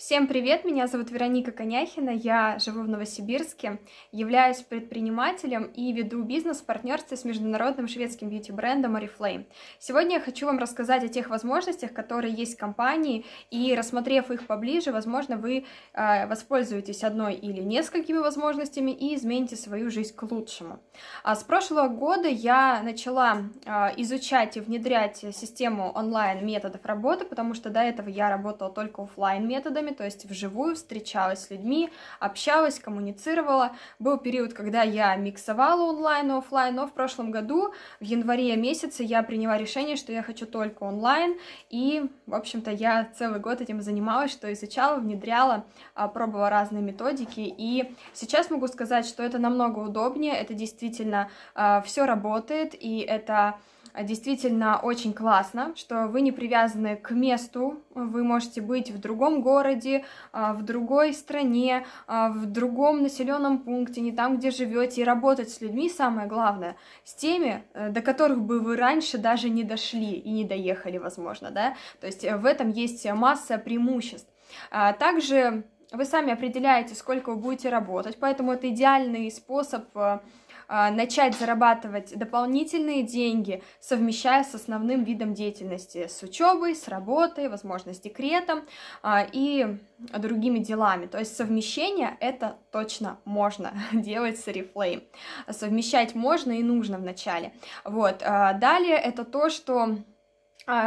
Всем привет, меня зовут Вероника Коняхина, я живу в Новосибирске, являюсь предпринимателем и веду бизнес в партнерстве с международным шведским бьюти-брендом Oriflame. Сегодня я хочу вам рассказать о тех возможностях, которые есть в компании, и рассмотрев их поближе, возможно, вы э, воспользуетесь одной или несколькими возможностями и измените свою жизнь к лучшему. А с прошлого года я начала э, изучать и внедрять систему онлайн методов работы, потому что до этого я работала только офлайн методами, то есть вживую встречалась с людьми, общалась, коммуницировала. Был период, когда я миксовала онлайн и офлайн, но в прошлом году, в январе месяце, я приняла решение, что я хочу только онлайн, и, в общем-то, я целый год этим занималась, что изучала, внедряла, а, пробовала разные методики, и сейчас могу сказать, что это намного удобнее, это действительно а, все работает, и это действительно очень классно, что вы не привязаны к месту, вы можете быть в другом городе, а, в другой стране, а, в другом населенном пункте, не там, где живете, и работать с людьми, самое главное, с теми, э, до которых бы вы раньше даже не дошли и не доехали, возможно, да, то есть э, в этом есть масса преимуществ. А, также вы сами определяете, сколько вы будете работать, поэтому это идеальный способ э, а, начать зарабатывать дополнительные деньги, совмещая с основным видом деятельности, с учебой, с работой, возможно, с декретом а, и другими делами. То есть совмещение это точно можно делать с Oriflame. Совмещать можно и нужно вначале. Вот. А, далее это то, что а,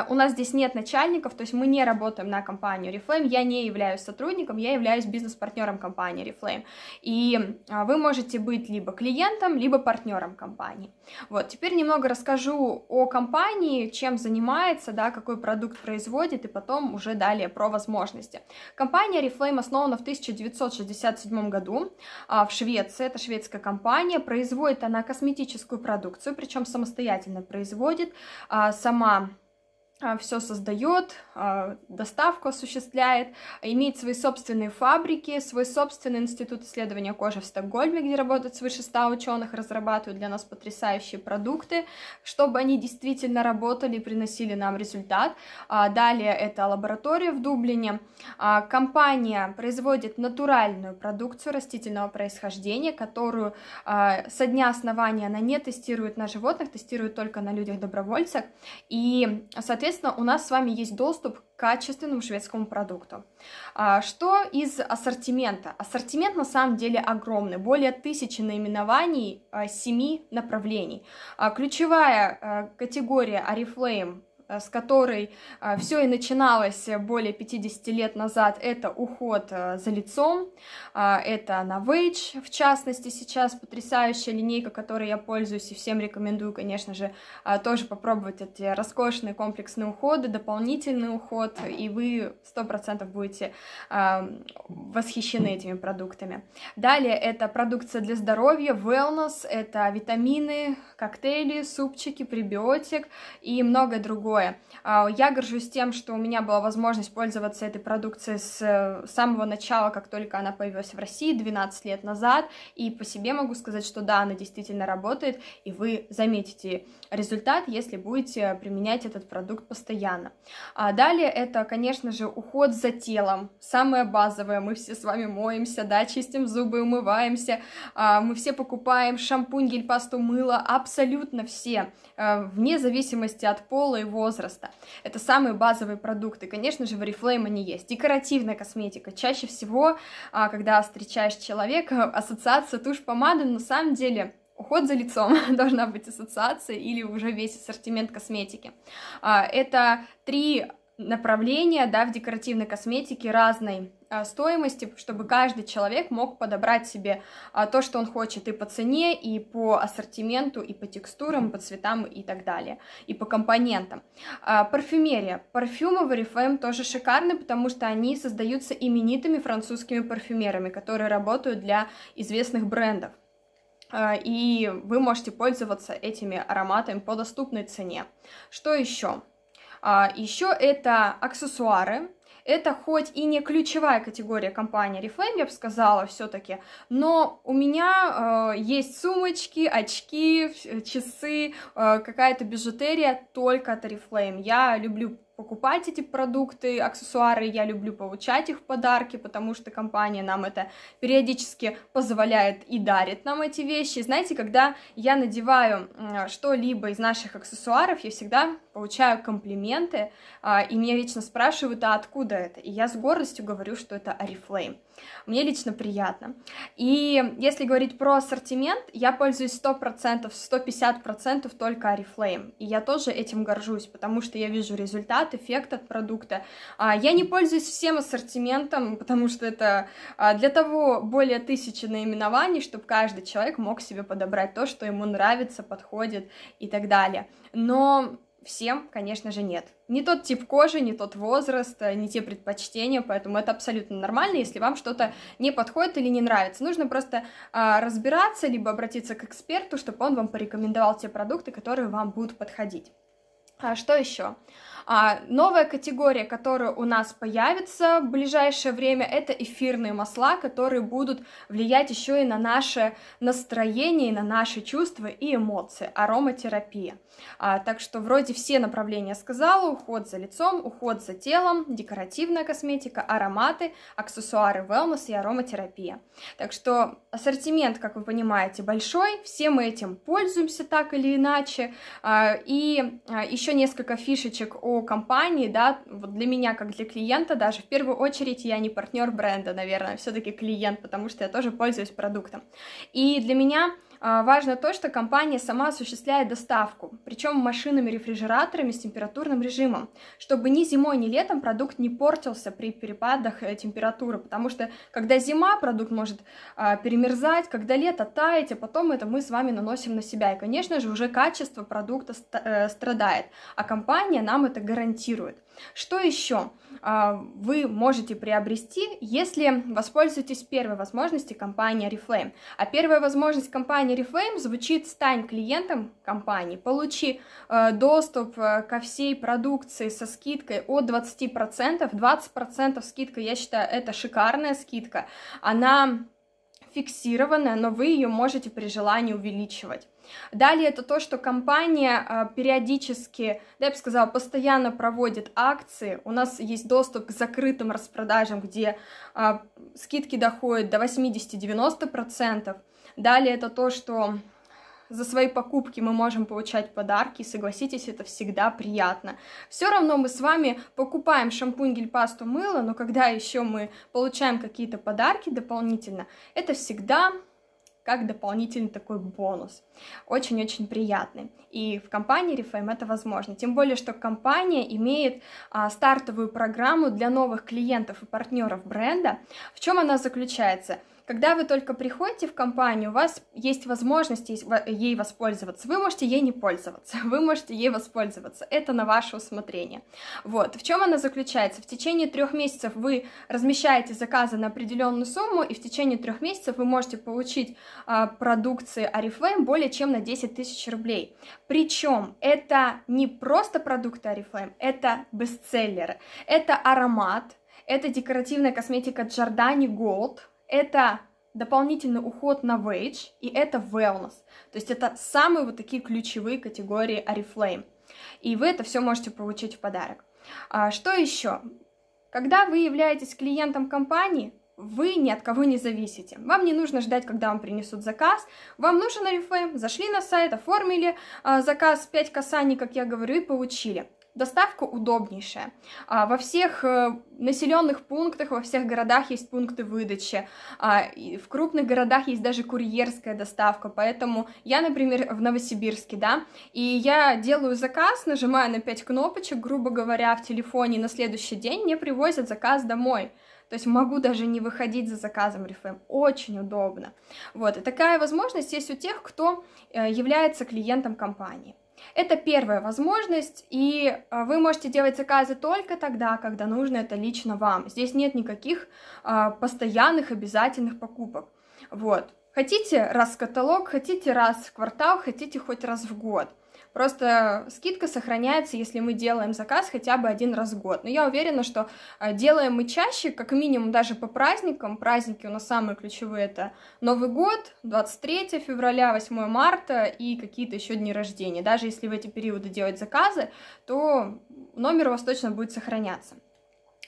у нас здесь нет начальников, то есть мы не работаем на компанию Reflame, я не являюсь сотрудником, я являюсь бизнес-партнером компании Reflame. И а, вы можете быть либо клиентом, либо партнером компании. Вот, теперь немного расскажу о компании, чем занимается, да, какой продукт производит, и потом уже далее про возможности. Компания Reflame основана в 1967 году а, в Швеции, это шведская компания, производит она косметическую продукцию, причем самостоятельно производит, сама а, все создает, а, доставку осуществляет, имеет свои собственные фабрики, свой собственный институт исследования кожи в Стокгольме, где работают свыше 100 ученых, разрабатывают для нас потрясающие продукты, чтобы они действительно работали и приносили нам результат. А, далее это лаборатория в Дублине. Компания производит натуральную продукцию растительного происхождения, которую со дня основания она не тестирует на животных, тестирует только на людях-добровольцах. И, соответственно, соответственно, у нас с вами есть доступ к качественному шведскому продукту. А, что из ассортимента? Ассортимент на самом деле огромный, более тысячи наименований а, семи направлений. А, ключевая категория Oriflame с которой э, все и начиналось более 50 лет назад, это уход э, за лицом, это Novage, в частности, сейчас потрясающая линейка, которой я пользуюсь и всем рекомендую, конечно же, тоже попробовать эти роскошные комплексные уходы, дополнительный уход, и вы 100% будете восхищены этими продуктами. Далее это продукция для здоровья, wellness, это витамины, коктейли, супчики, пребиотик и многое другое другое. А, я горжусь тем, что у меня была возможность пользоваться этой продукцией с самого начала, как только она появилась в России 12 лет назад, и по себе могу сказать, что да, она действительно работает, и вы заметите результат, если будете применять этот продукт постоянно. А далее это, конечно же, уход за телом, самое базовое, мы все с вами моемся, да, чистим зубы, умываемся, а, мы все покупаем шампунь, гель, пасту, мыло, абсолютно все, вне зависимости от пола и возраста. Это самые базовые продукты. Конечно же, в Oriflame они есть. Декоративная косметика. Чаще всего, а, когда встречаешь человека, ассоциация тушь-помады, на самом деле уход за лицом должна быть ассоциация или уже весь ассортимент косметики. А, это три направления, да, в декоративной косметике разной стоимости, чтобы каждый человек мог подобрать себе а, то, что он хочет и по цене, и по ассортименту, и по текстурам, по цветам и так далее, и по компонентам. А, парфюмерия. Парфюмы в Oriflame тоже шикарны, потому что они создаются именитыми французскими парфюмерами, которые работают для известных брендов и вы можете пользоваться этими ароматами по доступной цене. Что еще? Еще это аксессуары, это хоть и не ключевая категория компании Oriflame, я бы сказала все-таки, но у меня э, есть сумочки, очки, часы, э, какая-то бижутерия только от Oriflame. Я люблю покупать эти продукты, аксессуары, я люблю получать их в подарки, потому что компания нам это периодически позволяет и дарит нам эти вещи. Знаете, когда я надеваю что-либо из наших аксессуаров, я всегда получаю комплименты, а, и меня лично спрашивают, а откуда это? И я с гордостью говорю, что это Oriflame. Мне лично приятно. И если говорить про ассортимент, я пользуюсь 100%, 150% только Oriflame. И я тоже этим горжусь, потому что я вижу результат, эффект от продукта. А, я не пользуюсь всем ассортиментом, потому что это а, для того более тысячи наименований, чтобы каждый человек мог себе подобрать то, что ему нравится, подходит и так далее. Но всем, конечно же, нет. Не тот тип кожи, не тот возраст, э, не те предпочтения, поэтому это абсолютно нормально, если вам что-то не подходит или не нравится. Нужно просто а, разбираться, либо обратиться к эксперту, чтобы он вам порекомендовал те продукты, которые вам будут подходить. А что еще? А, новая категория, которая у нас появится в ближайшее время, это эфирные масла, которые будут влиять еще и на наше настроение, и на наши чувства и эмоции, ароматерапия. А, так что вроде все направления сказала, уход за лицом, уход за телом, декоративная косметика, ароматы, аксессуары, wellness и ароматерапия. Так что ассортимент, как вы понимаете, большой, все мы этим пользуемся так или иначе, а, и а, еще несколько фишечек о компании, да, вот для меня, как для клиента даже, в первую очередь я не партнер бренда, наверное, все-таки клиент, потому что я тоже пользуюсь продуктом. И для меня важно то, что компания сама осуществляет доставку, причем машинами-рефрижераторами с температурным режимом, чтобы ни зимой, ни летом продукт не портился при перепадах э, температуры, потому что когда зима, продукт может а, перемерзать, когда лето таять, а потом это мы с вами наносим на себя, и, конечно же, уже качество продукта э, страдает, а компания нам это гарантирует. Что еще а, вы можете приобрести, если воспользуетесь первой возможностью компании Reflame? А первая возможность компании Reflame звучит «Стань клиентом компании, получи э, доступ э, ко всей продукции со скидкой от 20%, 20% скидка, я считаю, это шикарная скидка, она фиксированная, но вы ее можете при желании увеличивать. Далее это то, что компания а, периодически, да, я бы сказала, постоянно проводит акции. У нас есть доступ к закрытым распродажам, где а, скидки доходят до 80-90%. Далее это то, что за свои покупки мы можем получать подарки, согласитесь, это всегда приятно. Все равно мы с вами покупаем шампунь, гель, пасту, мыло, но когда еще мы получаем какие-то подарки дополнительно, это всегда как дополнительный такой бонус. Очень-очень приятный. И в компании Refame это возможно. Тем более, что компания имеет а, стартовую программу для новых клиентов и партнеров бренда. В чем она заключается? Когда вы только приходите в компанию, у вас есть возможность ей воспользоваться. Вы можете ей не пользоваться, вы можете ей воспользоваться. Это на ваше усмотрение. Вот. В чем она заключается? В течение трех месяцев вы размещаете заказы на определенную сумму, и в течение трех месяцев вы можете получить а, продукции Oriflame более чем на 10 тысяч рублей. Причем это не просто продукты Oriflame, это бестселлеры. Это аромат, это декоративная косметика Giordani Gold, это дополнительный уход на wage, и это wellness. То есть это самые вот такие ключевые категории Oriflame. И вы это все можете получить в подарок. А, что еще? Когда вы являетесь клиентом компании, вы ни от кого не зависите. Вам не нужно ждать, когда вам принесут заказ. Вам нужен Oriflame, зашли на сайт, оформили а, заказ, 5 касаний, как я говорю, и получили. Доставка удобнейшая. А, во всех э, населенных пунктах, во всех городах есть пункты выдачи. А, в крупных городах есть даже курьерская доставка. Поэтому я, например, в Новосибирске, да, и я делаю заказ, нажимаю на 5 кнопочек, грубо говоря, в телефоне, на следующий день мне привозят заказ домой. То есть могу даже не выходить за заказом Reflame. Очень удобно. Вот, и такая возможность есть у тех, кто э, является клиентом компании. Это первая возможность, и а, вы можете делать заказы только тогда, когда нужно это лично вам. Здесь нет никаких а, постоянных обязательных покупок. Вот. Хотите раз в каталог, хотите раз в квартал, хотите хоть раз в год. Просто скидка сохраняется, если мы делаем заказ хотя бы один раз в год. Но я уверена, что э, делаем мы чаще, как минимум даже по праздникам. Праздники у нас самые ключевые это Новый год, 23 февраля, 8 марта и какие-то еще дни рождения. Даже если в эти периоды делать заказы, то номер у вас точно будет сохраняться.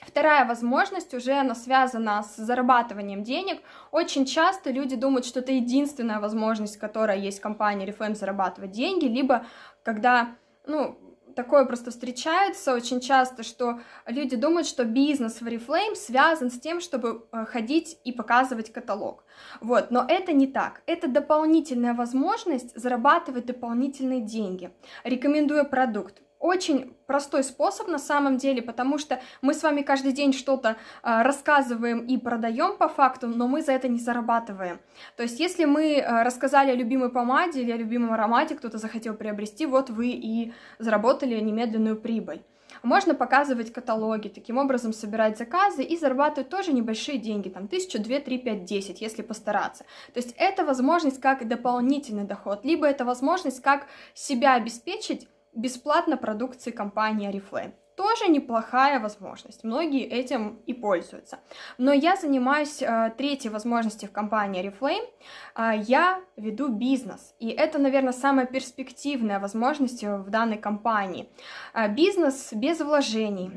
Вторая возможность уже она связана с зарабатыванием денег. Очень часто люди думают, что это единственная возможность, которая есть в компании Reflame зарабатывать деньги, либо когда, ну, такое просто встречается очень часто, что люди думают, что бизнес в Reflame связан с тем, чтобы э, ходить и показывать каталог. Вот, но это не так. Это дополнительная возможность зарабатывать дополнительные деньги, рекомендуя продукт очень простой способ на самом деле, потому что мы с вами каждый день что-то э, рассказываем и продаем по факту, но мы за это не зарабатываем. То есть, если мы э, рассказали о любимой помаде или о любимом аромате, кто-то захотел приобрести, вот вы и заработали немедленную прибыль. Можно показывать каталоги, таким образом собирать заказы и зарабатывать тоже небольшие деньги, там тысячу, две, три, пять, десять, если постараться. То есть это возможность как дополнительный доход, либо это возможность как себя обеспечить бесплатно продукции компании Oriflame. Тоже неплохая возможность, многие этим и пользуются. Но я занимаюсь э, третьей возможностью в компании Oriflame, э, я веду бизнес, и это, наверное, самая перспективная возможность в данной компании. Э, бизнес без вложений.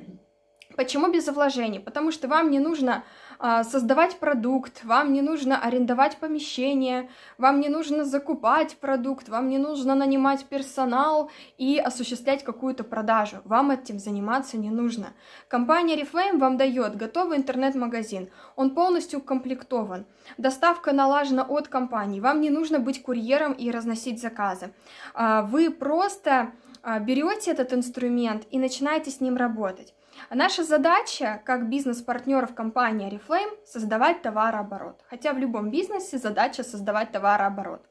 Почему без вложений? Потому что вам не нужно создавать продукт, вам не нужно арендовать помещение, вам не нужно закупать продукт, вам не нужно нанимать персонал и осуществлять какую-то продажу. Вам этим заниматься не нужно. Компания Reflame вам дает готовый интернет-магазин. Он полностью укомплектован. Доставка налажена от компании. Вам не нужно быть курьером и разносить заказы. А, вы просто а, берете этот инструмент и начинаете с ним работать. Наша задача, как бизнес-партнеров компании Oriflame, создавать товарооборот. Хотя в любом бизнесе задача создавать товарооборот.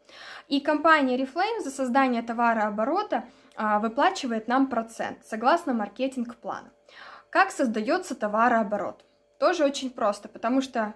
И компания Oriflame за создание товарооборота а, выплачивает нам процент, согласно маркетинг-плану. Как создается товарооборот? Тоже очень просто, потому что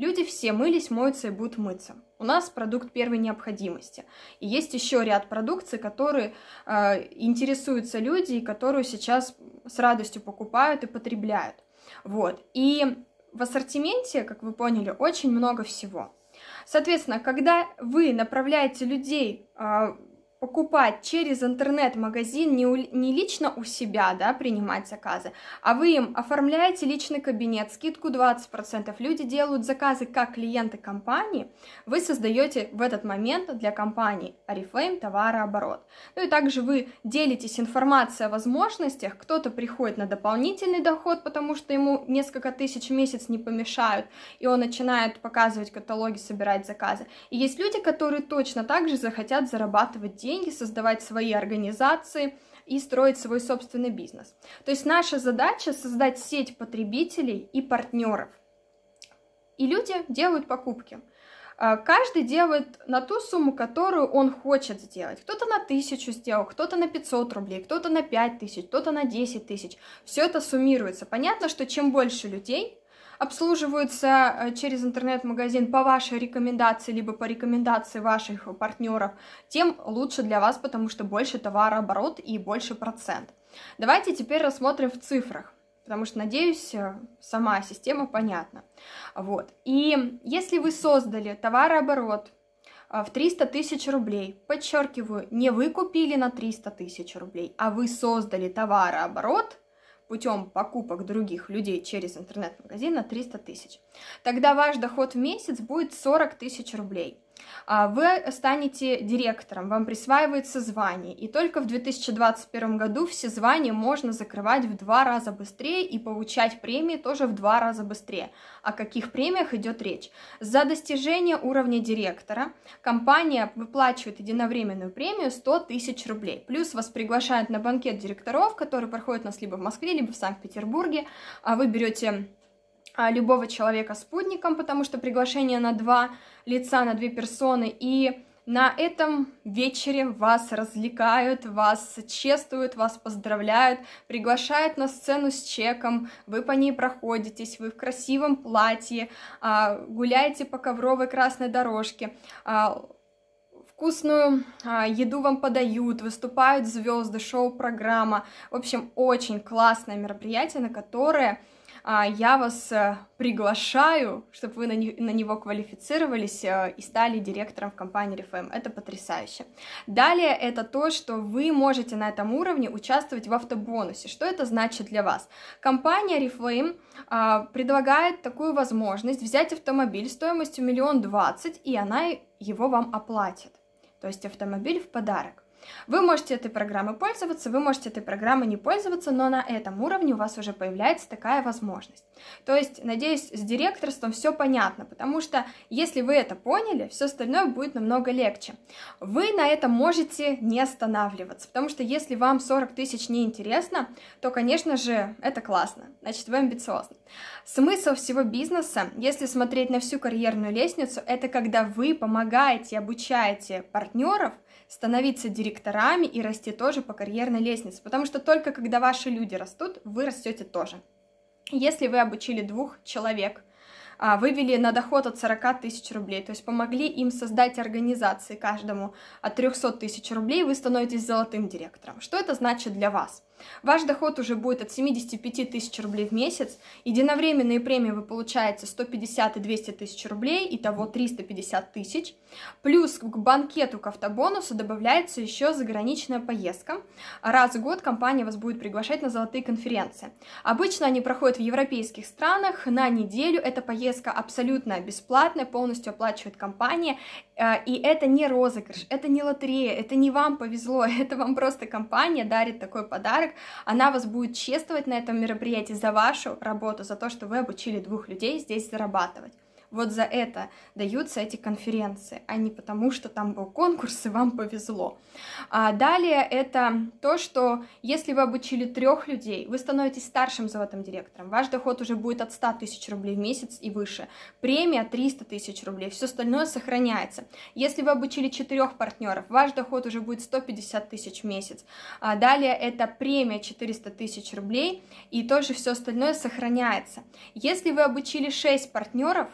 Люди все мылись, моются и будут мыться. У нас продукт первой необходимости. И есть еще ряд продукции, которые э, интересуются люди и которую сейчас с радостью покупают и потребляют. Вот. И в ассортименте, как вы поняли, очень много всего. Соответственно, когда вы направляете людей э, покупать через интернет-магазин не, у, не лично у себя, да, принимать заказы, а вы им оформляете личный кабинет, скидку 20%, люди делают заказы как клиенты компании, вы создаете в этот момент для компании Oriflame товарооборот. Ну и также вы делитесь информацией о возможностях, кто-то приходит на дополнительный доход, потому что ему несколько тысяч в месяц не помешают, и он начинает показывать каталоги, собирать заказы. И есть люди, которые точно так же захотят зарабатывать деньги, деньги, создавать свои организации и строить свой собственный бизнес. То есть наша задача создать сеть потребителей и партнеров. И люди делают покупки. А, каждый делает на ту сумму, которую он хочет сделать. Кто-то на тысячу сделал, кто-то на 500 рублей, кто-то на 5 тысяч, кто-то на 10 тысяч. Все это суммируется. Понятно, что чем больше людей, обслуживаются э, через интернет-магазин по вашей рекомендации, либо по рекомендации ваших партнеров, тем лучше для вас, потому что больше товарооборот и больше процент. Давайте теперь рассмотрим в цифрах потому что, надеюсь, э, сама система понятна. Вот. И если вы создали товарооборот э, в 300 тысяч рублей, подчеркиваю, не вы купили на 300 тысяч рублей, а вы создали товарооборот путем покупок других людей через интернет-магазин на 300 тысяч. Тогда ваш доход в месяц будет 40 тысяч рублей. А вы станете директором, вам присваивается звание, и только в 2021 году все звания можно закрывать в два раза быстрее и получать премии тоже в два раза быстрее. О каких премиях идет речь? За достижение уровня директора компания выплачивает единовременную премию 100 тысяч рублей, плюс вас приглашают на банкет директоров, который проходит у нас либо в Москве, либо в Санкт-Петербурге, а вы берете любого человека спутником, потому что приглашение на два лица, на две персоны, и на этом вечере вас развлекают, вас чествуют, вас поздравляют, приглашают на сцену с чеком, вы по ней проходитесь, вы в красивом платье, а, гуляете по ковровой красной дорожке, а, вкусную а, еду вам подают, выступают звезды, шоу-программа. В общем, очень классное мероприятие, на которое а, я вас а, приглашаю, чтобы вы на, не, на него квалифицировались а, и стали директором в компании Reflame. Это потрясающе. Далее это то, что вы можете на этом уровне участвовать в автобонусе. Что это значит для вас? Компания Reflame а, предлагает такую возможность взять автомобиль стоимостью миллион двадцать, и она его вам оплатит. То есть автомобиль в подарок. Вы можете этой программой пользоваться, вы можете этой программой не пользоваться, но на этом уровне у вас уже появляется такая возможность. То есть, надеюсь, с директорством все понятно, потому что если вы это поняли, все остальное будет намного легче. Вы на этом можете не останавливаться, потому что если вам 40 тысяч не интересно, то, конечно же, это классно, значит, вы амбициозны. Смысл всего бизнеса, если смотреть на всю карьерную лестницу, это когда вы помогаете, обучаете партнеров становиться директорами и расти тоже по карьерной лестнице, потому что только когда ваши люди растут, вы растете тоже. Если вы обучили двух человек, вывели на доход от 40 тысяч рублей, то есть помогли им создать организации каждому от 300 тысяч рублей, вы становитесь золотым директором. Что это значит для вас? Ваш доход уже будет от 75 тысяч рублей в месяц, единовременные премии вы получаете 150 и 200 тысяч рублей, итого 350 тысяч, плюс к банкету к автобонусу добавляется еще заграничная поездка. Раз в год компания вас будет приглашать на золотые конференции. Обычно они проходят в европейских странах на неделю, эта поездка абсолютно бесплатная, полностью оплачивает компания, э, и это не розыгрыш, это не лотерея, это не вам повезло, это вам просто компания дарит такой подарок, она вас будет чествовать на этом мероприятии за вашу работу, за то, что вы обучили двух людей здесь зарабатывать. Вот за это даются эти конференции, а не потому, что там был конкурс и вам повезло. А далее это то, что если вы обучили трех людей, вы становитесь старшим золотым директором, ваш доход уже будет от 100 тысяч рублей в месяц и выше, премия 300 тысяч рублей, все остальное сохраняется. Если вы обучили четырех партнеров, ваш доход уже будет 150 тысяч в месяц. А далее это премия 400 тысяч рублей, и тоже все остальное сохраняется. Если вы обучили 6 партнеров,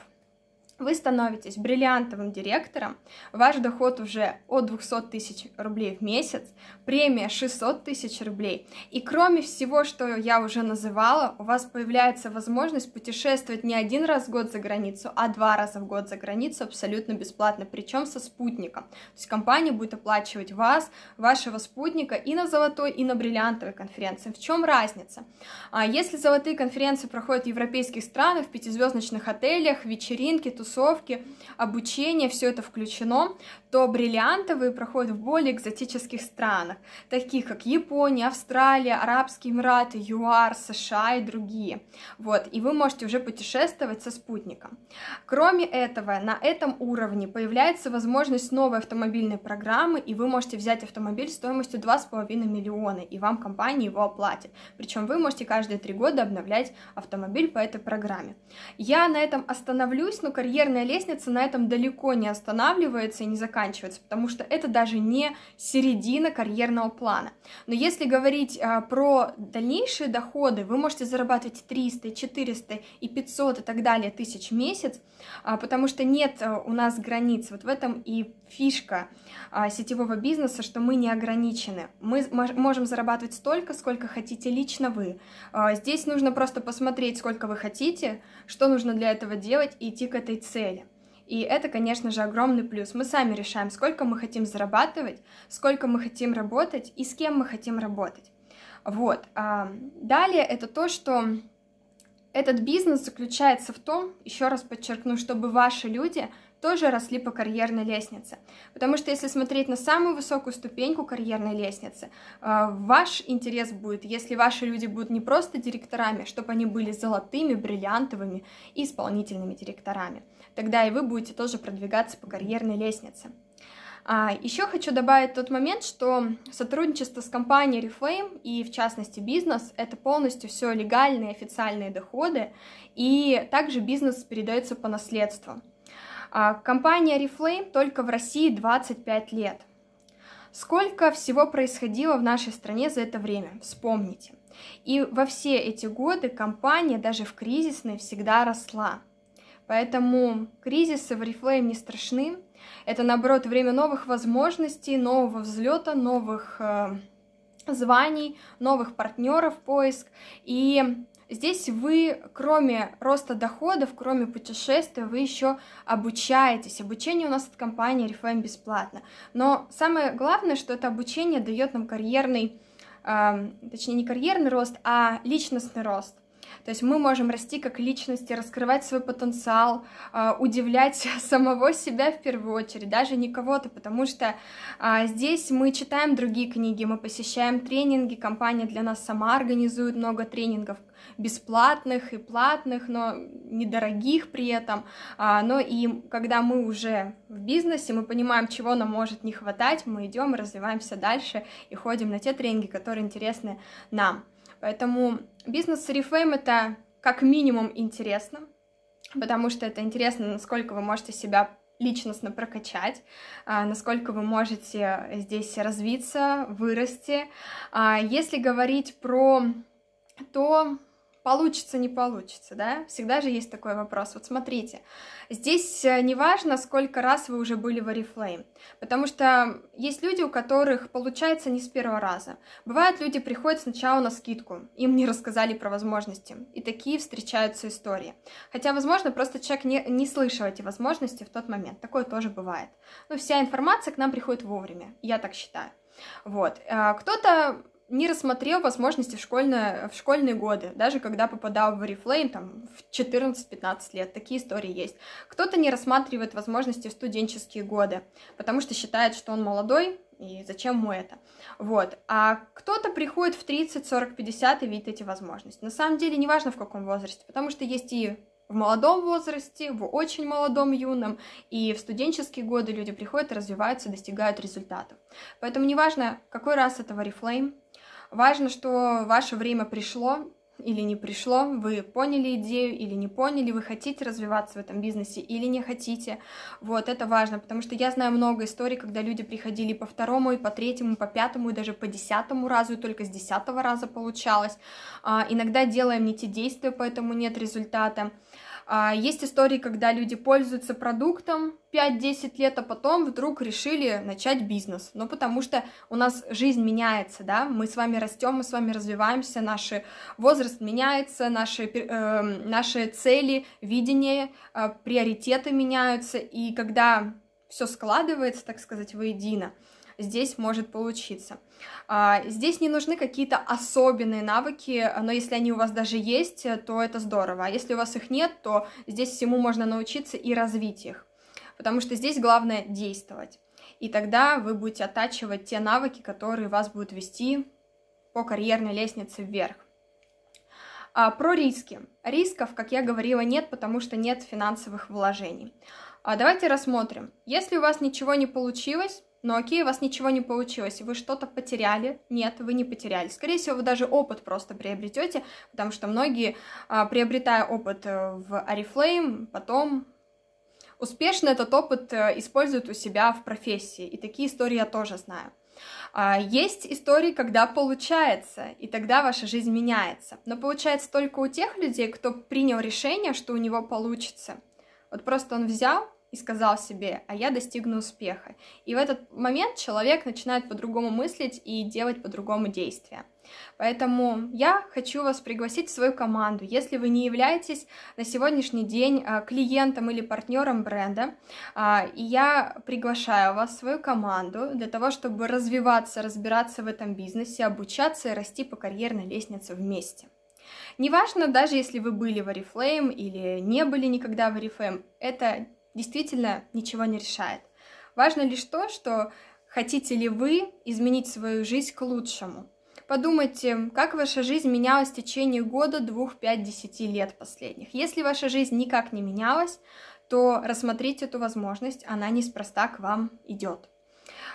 вы становитесь бриллиантовым директором, ваш доход уже от 200 тысяч рублей в месяц, премия 600 тысяч рублей. И кроме всего, что я уже называла, у вас появляется возможность путешествовать не один раз в год за границу, а два раза в год за границу абсолютно бесплатно, причем со спутником. То есть компания будет оплачивать вас, вашего спутника и на золотой, и на бриллиантовой конференции. В чем разница? А если золотые конференции проходят в европейских странах, в пятизвездочных отелях, вечеринки, тусовки, обучение, все это включено, то бриллиантовые проходят в более экзотических странах, таких как Япония, Австралия, Арабские Эмираты, ЮАР, США и другие. Вот, и вы можете уже путешествовать со спутником. Кроме этого, на этом уровне появляется возможность новой автомобильной программы, и вы можете взять автомобиль стоимостью 2,5 миллиона, и вам компания его оплатит. Причем вы можете каждые три года обновлять автомобиль по этой программе. Я на этом остановлюсь, но карьерная лестница на этом далеко не останавливается и не заканчивается, потому что это даже не середина карьерного плана. Но если говорить а, про дальнейшие доходы, вы можете зарабатывать 300, 400 и 500 и так далее тысяч в месяц, а, потому что нет а, у нас границ. Вот в этом и фишка а, сетевого бизнеса, что мы не ограничены. Мы можем зарабатывать столько, сколько хотите лично вы. А, здесь нужно просто посмотреть, сколько вы хотите, что нужно для этого делать и идти к этой цели. И это, конечно же, огромный плюс. Мы сами решаем, сколько мы хотим зарабатывать, сколько мы хотим работать и с кем мы хотим работать. Вот. А, далее это то, что этот бизнес заключается в том, еще раз подчеркну, чтобы ваши люди тоже росли по карьерной лестнице. Потому что если смотреть на самую высокую ступеньку карьерной лестницы, э, ваш интерес будет, если ваши люди будут не просто директорами, чтобы они были золотыми, бриллиантовыми и исполнительными директорами. Тогда и вы будете тоже продвигаться по карьерной лестнице. А, еще хочу добавить тот момент, что сотрудничество с компанией Reflame и, в частности, бизнес — это полностью все легальные официальные доходы, и также бизнес передается по наследству. А, компания Reflame только в России 25 лет. Сколько всего происходило в нашей стране за это время? Вспомните. И во все эти годы компания даже в кризисные всегда росла. Поэтому кризисы в Reflame не страшны. Это, наоборот, время новых возможностей, нового взлета, новых э, званий, новых партнеров поиск. И здесь вы, кроме роста доходов, кроме путешествия, вы еще обучаетесь. Обучение у нас от компании Refame бесплатно. Но самое главное, что это обучение дает нам карьерный, э, точнее не карьерный рост, а личностный рост. То есть мы можем расти как личности, раскрывать свой потенциал, а, удивлять самого себя в первую очередь, даже не кого-то, потому что а, здесь мы читаем другие книги, мы посещаем тренинги, компания для нас сама организует много тренингов, бесплатных и платных, но недорогих при этом. А, но и когда мы уже в бизнесе, мы понимаем, чего нам может не хватать, мы идем, развиваемся дальше и ходим на те тренинги, которые интересны нам. Поэтому бизнес с Reflame это как минимум интересно, потому что это интересно, насколько вы можете себя личностно прокачать, а, насколько вы можете здесь развиться, вырасти. А, если говорить про то, получится, не получится, да? Всегда же есть такой вопрос. Вот смотрите, здесь э, не важно, сколько раз вы уже были в Oriflame, потому что есть люди, у которых получается не с первого раза. Бывают, люди приходят сначала на скидку, им не рассказали про возможности, и такие встречаются истории. Хотя, возможно, просто человек не, не слышал эти возможности в тот момент, такое тоже бывает. Но вся информация к нам приходит вовремя, я так считаю. Вот. Э, кто-то не рассмотрел возможности в, школьное, в школьные годы, даже когда попадал в Oriflame там, в 14-15 лет, такие истории есть. Кто-то не рассматривает возможности в студенческие годы, потому что считает, что он молодой, и зачем ему это? Вот. А кто-то приходит в 30, 40, 50 и видит эти возможности. На самом деле, неважно в каком возрасте, потому что есть и в молодом возрасте, в очень молодом, юном, и в студенческие годы люди приходят, развиваются, достигают результатов. Поэтому неважно, какой раз это в Oriflame, Важно, что ваше время пришло или не пришло, вы поняли идею или не поняли, вы хотите развиваться в этом бизнесе или не хотите. Вот, это важно, потому что я знаю много историй, когда люди приходили по второму, и по третьему, и по пятому, и даже по десятому разу, и только с десятого раза получалось. А, иногда делаем не те действия, поэтому нет результата. А, есть истории, когда люди пользуются продуктом 5-10 лет, а потом вдруг решили начать бизнес. Ну, потому что у нас жизнь меняется, да, мы с вами растем, мы с вами развиваемся, наш возраст меняется, наши, э, наши цели, видение, э, приоритеты меняются, и когда все складывается, так сказать, воедино, здесь может получиться. А, здесь не нужны какие-то особенные навыки, но если они у вас даже есть, то это здорово. А если у вас их нет, то здесь всему можно научиться и развить их. Потому что здесь главное действовать. И тогда вы будете оттачивать те навыки, которые вас будут вести по карьерной лестнице вверх. А, про риски. Рисков, как я говорила, нет, потому что нет финансовых вложений. А давайте рассмотрим. Если у вас ничего не получилось, но окей, у вас ничего не получилось, вы что-то потеряли? Нет, вы не потеряли. Скорее всего, вы даже опыт просто приобретете, потому что многие, а, приобретая опыт э, в Oriflame, потом успешно этот опыт э, используют у себя в профессии. И такие истории я тоже знаю. А, есть истории, когда получается, и тогда ваша жизнь меняется. Но получается только у тех людей, кто принял решение, что у него получится. Вот просто он взял и сказал себе, а я достигну успеха. И в этот момент человек начинает по-другому мыслить и делать по-другому действия. Поэтому я хочу вас пригласить в свою команду. Если вы не являетесь на сегодняшний день а, клиентом или партнером бренда, а, я приглашаю вас в свою команду для того, чтобы развиваться, разбираться в этом бизнесе, обучаться и расти по карьерной лестнице вместе. Неважно, даже если вы были в Oriflame или не были никогда в Oriflame, это действительно ничего не решает. Важно лишь то, что хотите ли вы изменить свою жизнь к лучшему. Подумайте, как ваша жизнь менялась в течение года, двух, пять, десяти лет последних. Если ваша жизнь никак не менялась, то рассмотрите эту возможность, она неспроста к вам идет.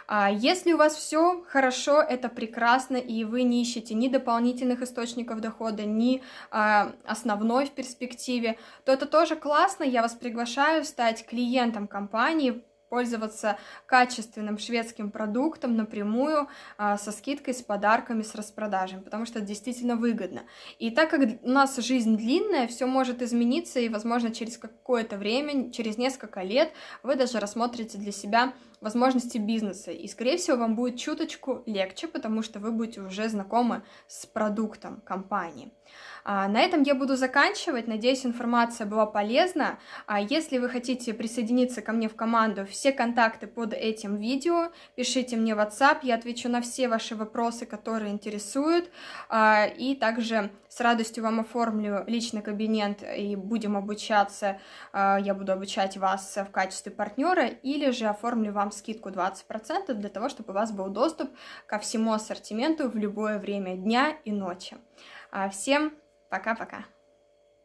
А если у вас все хорошо, это прекрасно, и вы не ищете ни дополнительных источников дохода, ни а, основной в перспективе, то это тоже классно. Я вас приглашаю стать клиентом компании, пользоваться качественным шведским продуктом напрямую, а, со скидкой, с подарками, с распродажами, потому что это действительно выгодно. И так как у нас жизнь длинная, все может измениться, и, возможно, через какое-то время, через несколько лет вы даже рассмотрите для себя возможности бизнеса. И, скорее всего, вам будет чуточку легче, потому что вы будете уже знакомы с продуктом компании. А, на этом я буду заканчивать. Надеюсь, информация была полезна. А если вы хотите присоединиться ко мне в команду, все контакты под этим видео. Пишите мне в WhatsApp, я отвечу на все ваши вопросы, которые интересуют. А, и также с радостью вам оформлю личный кабинет и будем обучаться. Я буду обучать вас в качестве партнера или же оформлю вам скидку 20% для того, чтобы у вас был доступ ко всему ассортименту в любое время дня и ночи. Всем Пока-пока.